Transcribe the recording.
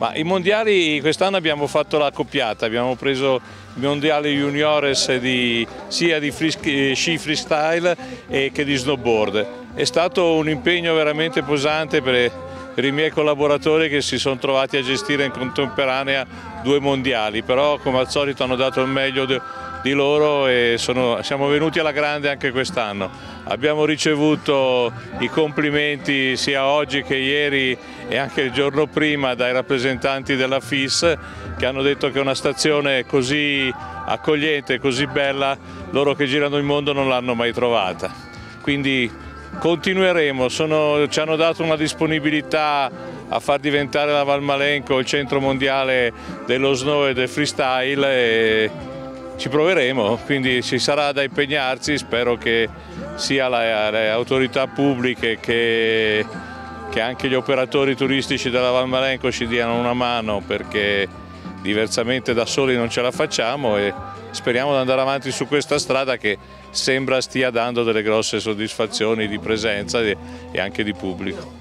Ma i mondiali quest'anno abbiamo fatto la coppiata, abbiamo preso i mondiali juniores di, sia di free, sci freestyle che di snowboard. È stato un impegno veramente pesante per, per i miei collaboratori che si sono trovati a gestire in contemporanea due mondiali, però come al solito hanno dato il meglio di loro e sono, siamo venuti alla grande anche quest'anno. Abbiamo ricevuto i complimenti sia oggi che ieri e anche il giorno prima dai rappresentanti della FIS che hanno detto che una stazione così accogliente, così bella, loro che girano il mondo non l'hanno mai trovata. Quindi continueremo, sono, ci hanno dato una disponibilità a far diventare la Valmalenco il centro mondiale dello snow e del freestyle e ci proveremo, quindi ci sarà da impegnarsi, spero che sia le autorità pubbliche che, che anche gli operatori turistici della Valmarenco ci diano una mano perché diversamente da soli non ce la facciamo e speriamo di andare avanti su questa strada che sembra stia dando delle grosse soddisfazioni di presenza e anche di pubblico.